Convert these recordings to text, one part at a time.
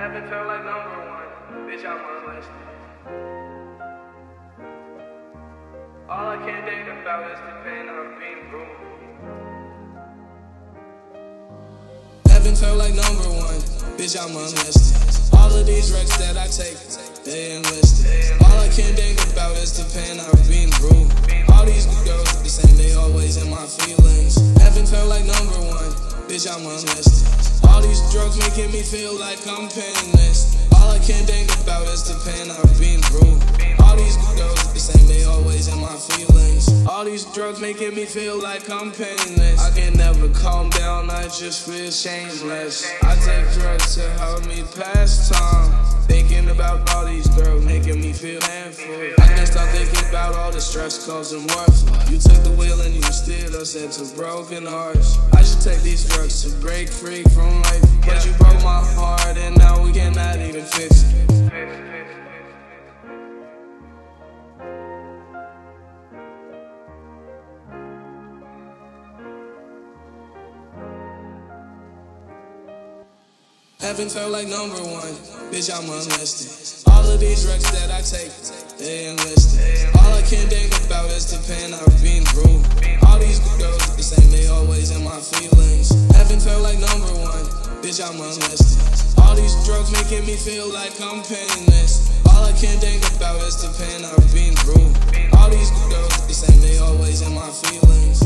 Heaven felt like number one. Bitch, I'm molested. All I can think about is the pain of being bruised. Heaven felt like number one. Bitch, I'm unlisted. All of these wrecks that I take, they enlisted. All I can think about is the pain of being bruised. All these girls the same, they always in my feelings. Heaven felt like number one. Bitch, I'm unlisted. All these drugs making me feel like I'm painless. All All these drugs making me feel like I'm painless. I can never calm down, I just feel shameless. I take drugs to help me pass time. Thinking about all these girls making me feel handful. I can't stop thinking about all the stress causing worth. You took the wheel and you steered us into broken hearts. I should take these drugs to break free from life. But you broke my heart and now we cannot even fix it. Heaven felt like number one. Bitch, I'm unlisted. All of these wrecks that I take, they enlisted. All I can think about is the pain I've been through. All these girls the same, they always in my feelings. Heaven felt like number one. Bitch, I'm unlisted. All these drugs making me feel like I'm painless. All I can think about is the pain I've been through. All these girls the same, they always in my feelings.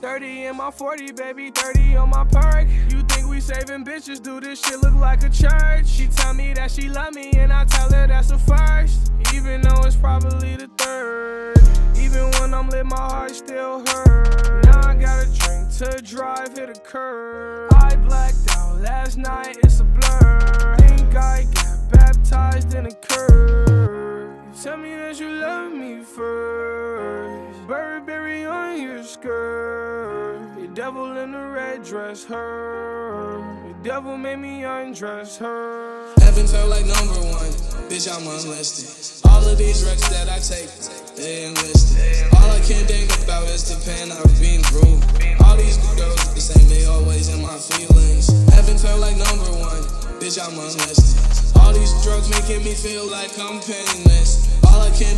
30 in my 40, baby, 30 on my Perc. You we saving bitches, do this shit look like a church? She tell me that she love me, and I tell her that's a first. Even though it's probably the third. Even when I'm lit, my heart still hurt. Now I gotta drink to drive, hit a curb. I blacked out last night, it's a blur. Think I got baptized in a curve. Tell me that you love me first. Devil in the red dress, her. The devil made me undress her. Heaven felt like number one. Bitch, I'm unlisted. All of these wrecks that I take, they enlisted. All I can think about is the pain I've been through. All these girls the same, they always in my feelings. Heaven felt like number one. Bitch, I'm unlisted. All these drugs making me feel like I'm painless. All I can